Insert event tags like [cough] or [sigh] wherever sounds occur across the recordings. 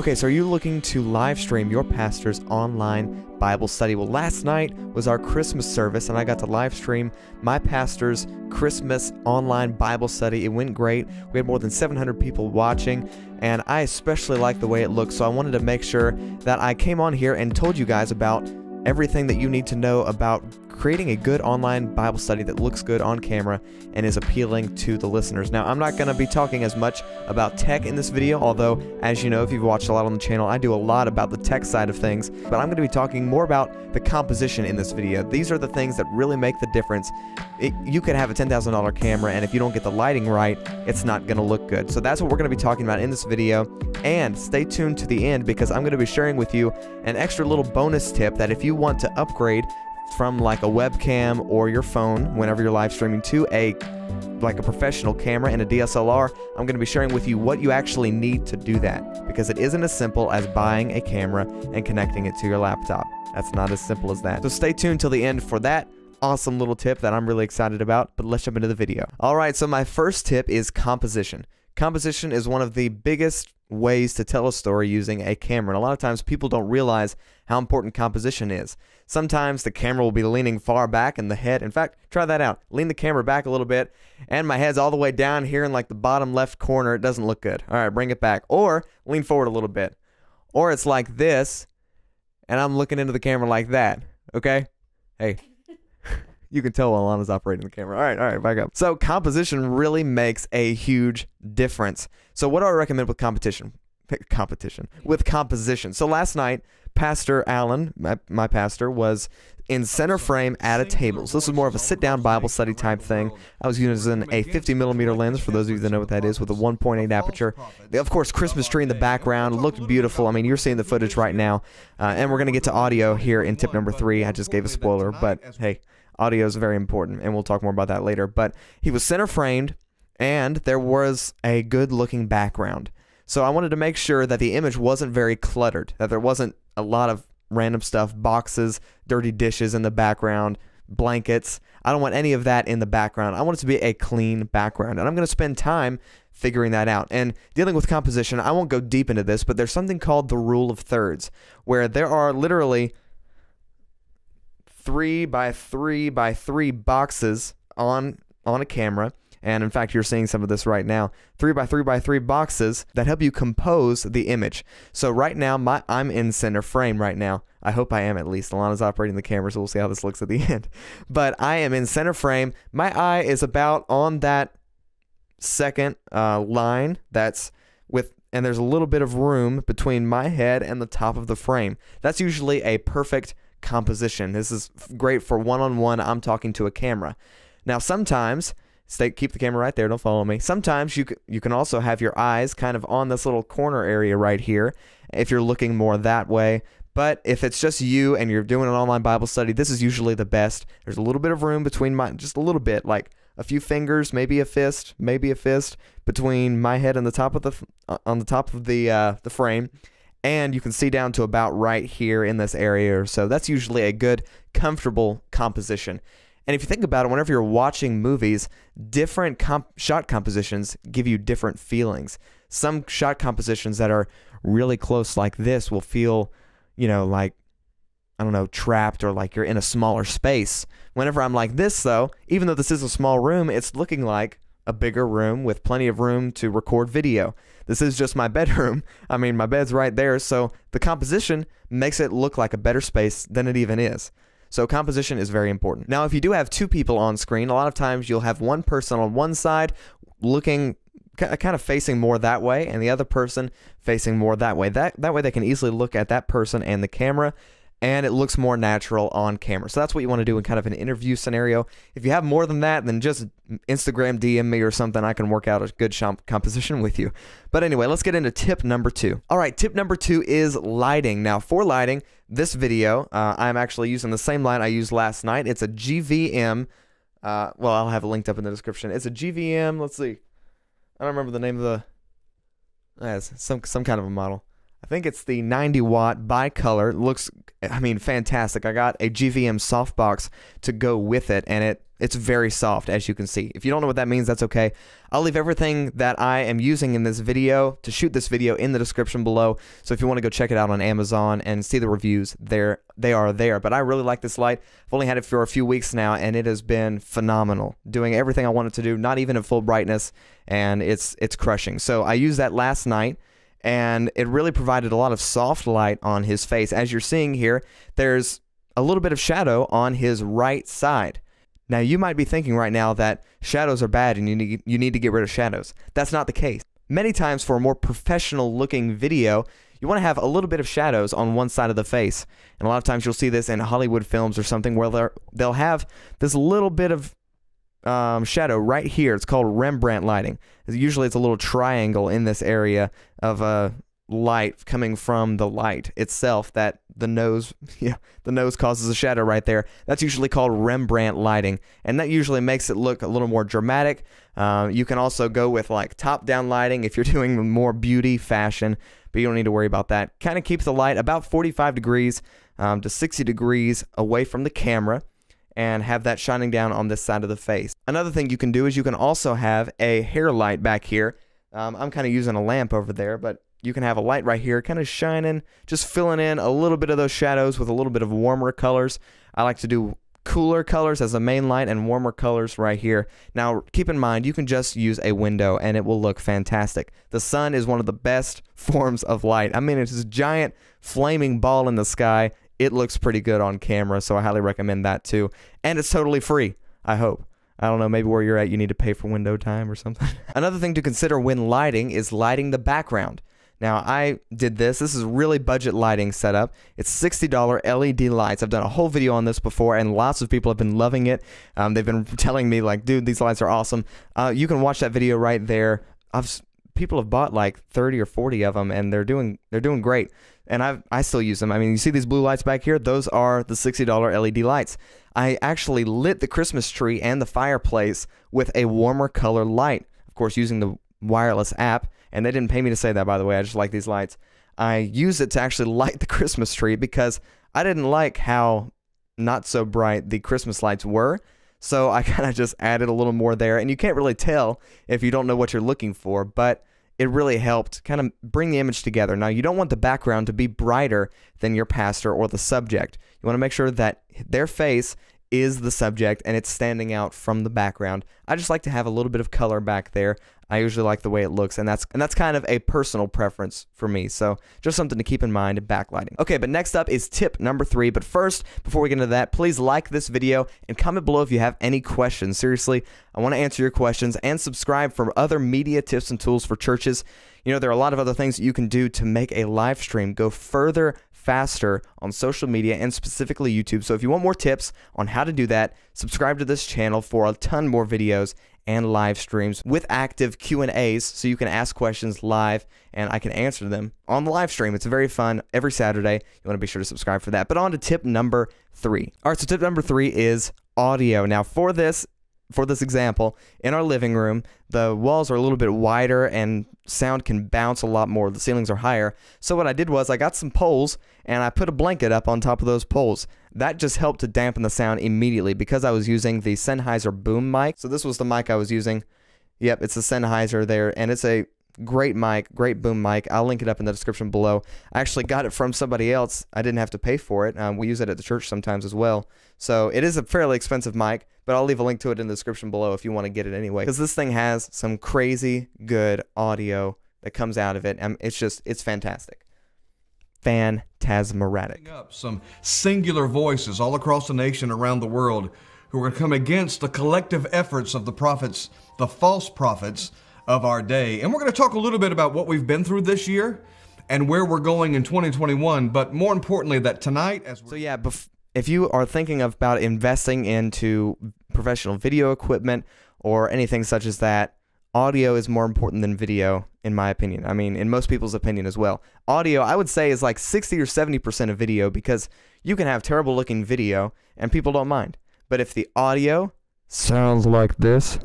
Okay, so are you looking to live stream your pastor's online Bible study? Well, last night was our Christmas service, and I got to live stream my pastor's Christmas online Bible study. It went great. We had more than 700 people watching, and I especially like the way it looks, so I wanted to make sure that I came on here and told you guys about everything that you need to know about creating a good online Bible study that looks good on camera and is appealing to the listeners. Now, I'm not going to be talking as much about tech in this video, although, as you know, if you've watched a lot on the channel, I do a lot about the tech side of things, but I'm going to be talking more about the composition in this video. These are the things that really make the difference. It, you could have a $10,000 camera, and if you don't get the lighting right, it's not going to look good. So that's what we're going to be talking about in this video, and stay tuned to the end because I'm going to be sharing with you an extra little bonus tip that if you want to upgrade from like a webcam or your phone whenever you're live streaming to a like a professional camera and a DSLR, I'm going to be sharing with you what you actually need to do that because it isn't as simple as buying a camera and connecting it to your laptop. That's not as simple as that. So stay tuned till the end for that awesome little tip that I'm really excited about, but let's jump into the video. All right, so my first tip is composition. Composition is one of the biggest ways to tell a story using a camera. And a lot of times people don't realize how important composition is. Sometimes the camera will be leaning far back and the head, in fact, try that out. Lean the camera back a little bit and my head's all the way down here in like the bottom left corner. It doesn't look good. All right, bring it back. Or lean forward a little bit. Or it's like this and I'm looking into the camera like that. Okay? Hey, you can tell while Alana's operating the camera. All right, all right, back up. So composition really makes a huge difference. So what do I recommend with competition? Competition with composition. So last night, Pastor Allen, my, my pastor, was in center frame at a table. So this was more of a sit-down Bible study type thing. I was using a 50 millimeter lens for those of you that know what that is, with a 1.8 aperture. Of course, Christmas tree in the background looked beautiful. I mean, you're seeing the footage right now, uh, and we're gonna get to audio here in tip number three. I just gave a spoiler, but hey, Audio is very important, and we'll talk more about that later. But he was center framed, and there was a good looking background. So I wanted to make sure that the image wasn't very cluttered, that there wasn't a lot of random stuff, boxes, dirty dishes in the background, blankets. I don't want any of that in the background. I want it to be a clean background. And I'm going to spend time figuring that out. And dealing with composition, I won't go deep into this, but there's something called the rule of thirds, where there are literally three by three by three boxes on on a camera. And in fact, you're seeing some of this right now. Three by three by three boxes that help you compose the image. So right now, my I'm in center frame right now. I hope I am at least. Alana's operating the camera, so we'll see how this looks at the [laughs] end. But I am in center frame. My eye is about on that second uh, line that's with and there's a little bit of room between my head and the top of the frame. That's usually a perfect composition. This is great for one-on-one. I'm talking to a camera. Now, sometimes stay keep the camera right there. Don't follow me. Sometimes you you can also have your eyes kind of on this little corner area right here if you're looking more that way. But if it's just you and you're doing an online Bible study, this is usually the best. There's a little bit of room between my just a little bit, like a few fingers, maybe a fist, maybe a fist between my head and the top of the on the top of the uh, the frame and you can see down to about right here in this area so. That's usually a good, comfortable composition. And if you think about it, whenever you're watching movies, different comp- shot compositions give you different feelings. Some shot compositions that are really close, like this, will feel, you know, like, I don't know, trapped or like you're in a smaller space. Whenever I'm like this, though, even though this is a small room, it's looking like a bigger room with plenty of room to record video. This is just my [laughs] bedroom. I mean, my bed's right there, so the composition makes it look like a better space than it even is. So composition is very important. Now, if you do have two people on screen, a lot of times you'll have one person on one side looking kind of facing more that way and the other person facing more that way. That that way they can easily look at that person and the camera and it looks more natural on camera. So that's what you want to do in kind of an interview scenario. If you have more than that, then just Instagram DM me or something. I can work out a good composition with you. But anyway, let's get into tip number two. All right, tip number two is lighting. Now, for lighting, this video, uh, I'm actually using the same light I used last night. It's a GVM. Uh, well, I'll have it linked up in the description. It's a GVM. Let's see. I don't remember the name of the. Uh, some some kind of a model. I think it's the 90 watt bicolor. It looks, I mean, fantastic. I got a GVM softbox to go with it, and it it's very soft, as you can see. If you don't know what that means, that's okay. I'll leave everything that I am using in this video to shoot this video in the description below. So if you want to go check it out on Amazon and see the reviews, there they are there. But I really like this light. I've only had it for a few weeks now, and it has been phenomenal, doing everything I wanted to do, not even at full brightness, and it's it's crushing. So I used that last night and it really provided a lot of soft light on his face. As you're seeing here, there's a little bit of shadow on his right side. Now, you might be thinking right now that shadows are bad and you need, you need to get rid of shadows. That's not the case. Many times, for a more professional looking video, you want to have a little bit of shadows on one side of the face. And a lot of times you'll see this in Hollywood films or something where they'll have this little bit of um, shadow right here. It's called Rembrandt lighting. Usually it's a little triangle in this area of a uh, light coming from the light itself that the nose [laughs] yeah the nose causes a shadow right there that's usually called rembrandt lighting and that usually makes it look a little more dramatic uh, you can also go with like top down lighting if you're [laughs] doing more beauty fashion but you don't need to worry about that kind of keeps the light about 45 degrees um, to 60 degrees away from the camera and have that shining down on this side of the face. Another thing you can do is you can also have a hair light back here. Um, I'm kind of using a lamp over there, but you can have a light right here kind of shining, just filling in a little bit of those shadows with a little bit of warmer colors. I like to do cooler colors as a main light and warmer colors right here. Now, keep in mind, you can just use a window and it will look fantastic. The sun is one of the best [laughs] forms of light. I mean, it's this giant flaming ball in the sky it looks pretty good on camera, so I highly recommend that too. And it's totally free, I hope. I don't know, maybe where you're at, you need to pay for window time or something. [laughs] Another thing to consider when lighting is lighting the background. Now, I did this. This is really budget lighting setup. It's $60 LED lights. I've done a whole video on this before, and lots of people have been loving it. Um, they've been [laughs] telling me, like, dude, these lights are awesome. Uh, you can watch that video right there. I've, people have bought like 30 or 40 of them, and they're doing they're doing great and I I still use them. I mean, you see these blue lights back here? Those are the $60 LED lights. I actually lit the Christmas tree and the fireplace with a warmer color light. Of course, using the wireless app, and they didn't pay me to say that by the way. I just like these lights. I use it to actually [laughs] light the Christmas tree because I didn't like how not so bright the Christmas lights were. So I [laughs] kind of just added a little more there, and you can't really tell if you don't know what you're looking for, but it really helped kind of bring the image together. Now, you don't want the background to be brighter than your pastor or the subject. You want to make sure that their face is the subject and it's standing out from the background. I just like to have a little bit of color back there. I usually like the way it looks, and that's and that's kind of a personal preference for me. So just something to keep in mind backlighting. Okay, but next up is tip number three. But first, before we get into that, please like this video and comment below if you have any questions. Seriously, I want to answer your questions and subscribe for other media tips and tools for churches. You know, there are a lot of other things that you can do to make a live stream go further faster on social media and specifically YouTube. So if you want more tips on how to do that, subscribe to this channel for a ton more videos and live streams with active Q&As so you can ask questions live and I can answer them on the live stream. It's very fun every Saturday. You want to be sure to subscribe for that. But on to tip number 3. All right, so tip number 3 is audio. Now for this for this example, in our living room, the walls are a little bit wider and sound can bounce a lot more. The ceilings are higher. So what I did was I got some poles and I put a blanket up on top of those poles. That just helped to dampen the sound immediately because I was using the Sennheiser boom mic. So this was the mic I was using. Yep, it's a Sennheiser there and it's a Great mic, great boom mic. I'll link it up in the description below. I actually got it from somebody else. I didn't have to pay for it. Um, we use it at the church sometimes as well. So it is a fairly expensive mic, but I'll leave a link to it in the description below if you want to get it anyway. Because this thing has some crazy good audio that comes out of it. and it's just, it's fantastic. Phantasmeratic. Up some singular voices all across the nation, around the world, who are going to come against the collective efforts of the prophets, the false prophets of our day. And we're going to talk a little bit about what we've been through this year and where we're going in 2021. But more importantly, that tonight, as so yeah, if you are thinking of about investing into professional video equipment or anything such as that, audio is more important than video, in my opinion. I mean, in most people's opinion as well. Audio, I would say, is like 60 or 70% of video because you can have terrible looking video and people don't mind. But if the audio sounds like this,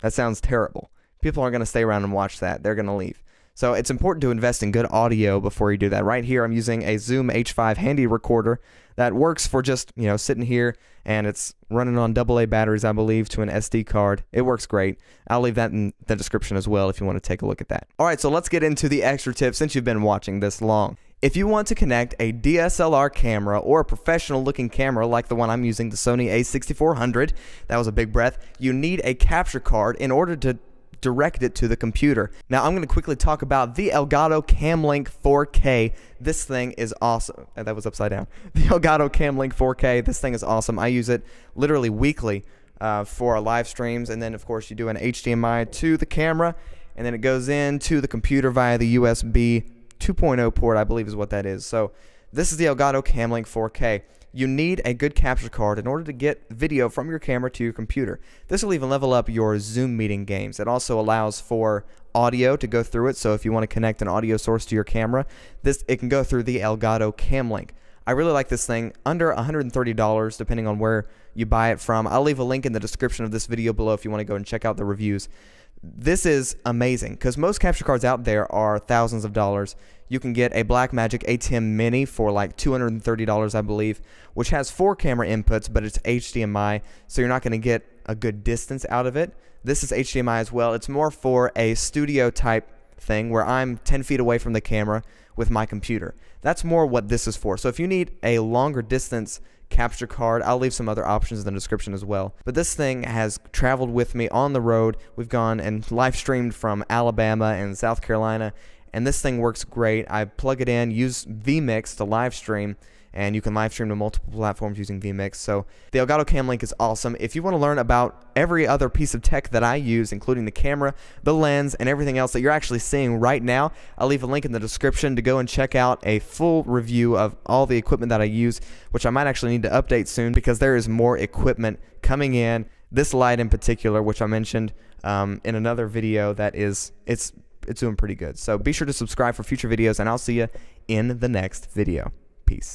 that sounds terrible people aren't going to stay around and watch that. They're going to leave. So it's important to invest in good audio before you do that. Right here, I'm using a Zoom H5 handy recorder that works for just, you know, sitting here and it's running on AA batteries, I believe, to an SD card. It works great. I'll leave that in the description as well if you want to take a look at that. All right, so let's get into the extra tips since you've been watching this long. If you want to connect a DSLR camera or a professional looking camera like the one I'm using, the Sony a6400, that was a big breath, you need a capture card in order to direct it to the computer. Now I'm going to quickly talk about the Elgato Camlink 4K. This thing is awesome. Uh, that was upside down. [laughs] The Elgato Camlink 4K. This thing is awesome. I use it literally weekly uh, for our live streams, and then of course you do an HDMI to the camera, and then it goes into the computer via the USB 2.0 port, I believe is what that is. So this is the Elgato Camlink 4K you need a good capture card in order to get video from your camera to your computer. This will even level up your Zoom meeting games. It also allows for audio to go through it. So if you want to connect an audio source to your camera, this it can go through the Elgato Camlink. I really like this thing under $130 depending on where you buy it from. I'll leave a link in the description of this video below if you want to go and check out the reviews this is amazing because most capture cards out there are thousands of dollars. You can get a Blackmagic ATEM Mini for like $230, I believe, which has four camera inputs, but it's HDMI, so you're not going to get a good distance out of it. This is HDMI as well. It's more for a studio type thing where I'm 10 feet away from the camera with my computer. That's more what this is for. So if you need a longer distance capture card. I'll leave some other options in the description as well. But this thing has traveled with me on the road. We've gone and live streamed from Alabama and South Carolina, and this thing works great. I plug it in, use vMix to live stream, and you can live stream to multiple platforms using vMix. So the Elgato Cam Link is awesome. If you want to learn about every other piece of tech that I use, including the camera, the lens, and everything else that you're actually seeing right now, I'll leave a link in the description to go and check out a full review of all the equipment that I use, which I might actually need to update soon because there is more equipment coming in. This light in particular, which I mentioned um, in another video, that is it's it's doing pretty good. So be sure to subscribe for future videos, and I'll see you in the next video. Peace.